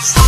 dance.